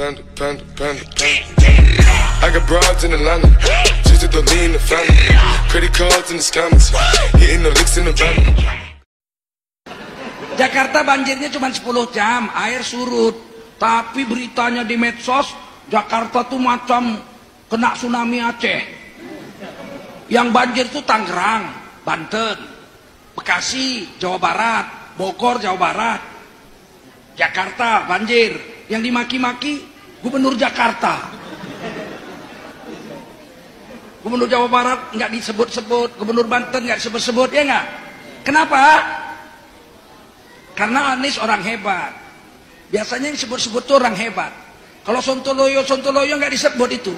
panda, panda, panda, panda. I got broads in Atlanta, just to lean the family. Credit cards in the scammers, hitting the licks in the van. Jakarta banjirnya cuma 10 jam, air surut. Tapi beritanya di medsos, Jakarta tuh macam kena tsunami Aceh. Yang banjir tuh Tangerang, Banten, Bekasi, Jawa Barat, Bogor, Jawa Barat. Jakarta banjir. Yang dimaki-maki Gubernur Jakarta. Gubernur Jawa Barat nggak disebut-sebut, Gubernur Banten nggak disebut-sebut, ya nggak? Kenapa? Karena Anies orang hebat. Biasanya yang disebut-sebut itu orang hebat. Kalau Sontoloyo, Sontoloyo nggak disebut itu.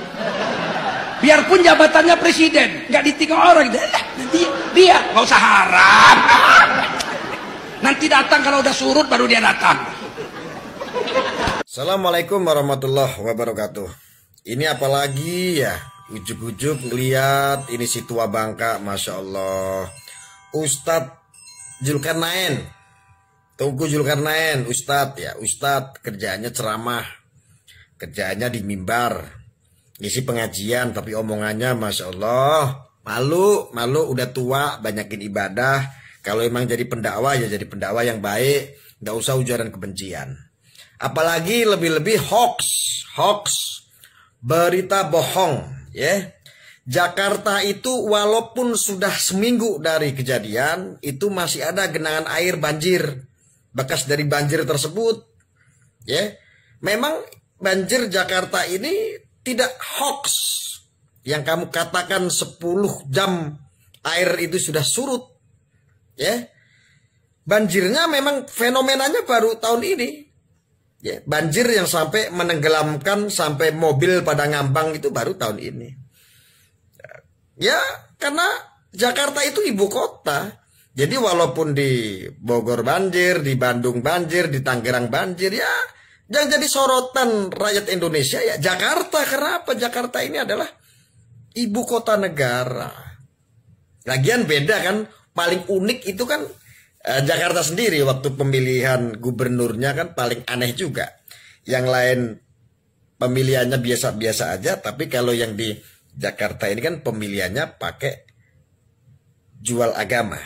Biarpun jabatannya presiden, nggak ditinggal orang. Nanti dia nggak usah harap. Nanti datang kalau udah surut baru dia datang. Assalamualaikum warahmatullahi wabarakatuh. Ini apalagi ya, ujuk-ujuk ngeliat ini si tua bangka, masya Allah. Ustadz Julkarnain, Tunggu Julkarnain, Ustadz ya, Ustadz kerjaannya ceramah, kerjaannya di mimbar, ngisi pengajian, tapi omongannya masya Allah, malu, malu udah tua, banyakin ibadah. Kalau emang jadi pendakwah ya jadi pendakwah yang baik, nggak usah ujaran kebencian. Apalagi lebih-lebih hoax, hoax, berita bohong, ya. Jakarta itu walaupun sudah seminggu dari kejadian, itu masih ada genangan air banjir. Bekas dari banjir tersebut, ya. Memang banjir Jakarta ini tidak hoax. Yang kamu katakan 10 jam air itu sudah surut. Ya. Banjirnya memang fenomenanya baru tahun ini. Ya, banjir yang sampai menenggelamkan sampai mobil pada ngambang itu baru tahun ini. Ya, karena Jakarta itu ibu kota. Jadi walaupun di Bogor banjir, di Bandung banjir, di Tangerang banjir, ya yang jadi sorotan rakyat Indonesia ya Jakarta. Kenapa? Jakarta ini adalah ibu kota negara. Lagian beda kan, paling unik itu kan Eh, Jakarta sendiri waktu pemilihan gubernurnya kan paling aneh juga. Yang lain pemilihannya biasa-biasa aja, tapi kalau yang di Jakarta ini kan pemilihannya pakai jual agama,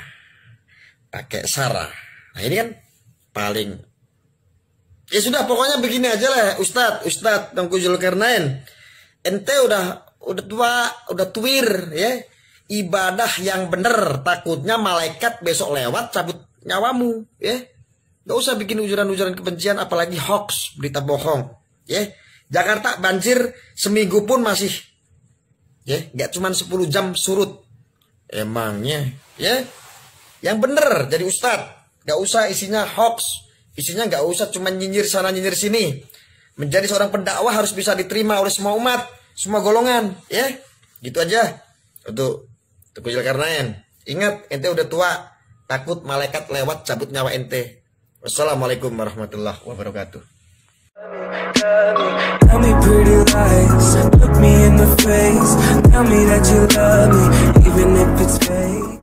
pakai sara. Nah ini kan paling ya sudah pokoknya begini aja lah Ustadz, Ustadz Tengku Zulkarnain. Ente udah udah tua, udah tuir ya ibadah yang bener takutnya malaikat besok lewat cabut nyawamu ya. Gak usah bikin ujaran-ujaran kebencian apalagi hoax berita bohong ya. Jakarta banjir seminggu pun masih ya. Nggak cuma 10 jam surut. Emangnya ya. Yang bener jadi ustad. Gak usah isinya hoax. Isinya gak usah cuma nyinyir sana nyinyir sini. Menjadi seorang pendakwah harus bisa diterima oleh semua umat semua golongan ya. Gitu aja. Untuk Teguh Zulkarnain. Ingat, ente udah tua. Takut malaikat lewat cabut nyawa ente. Wassalamualaikum warahmatullahi wabarakatuh. Tell me pretty lies, look me in the face. Tell me that you love me, even if it's fake.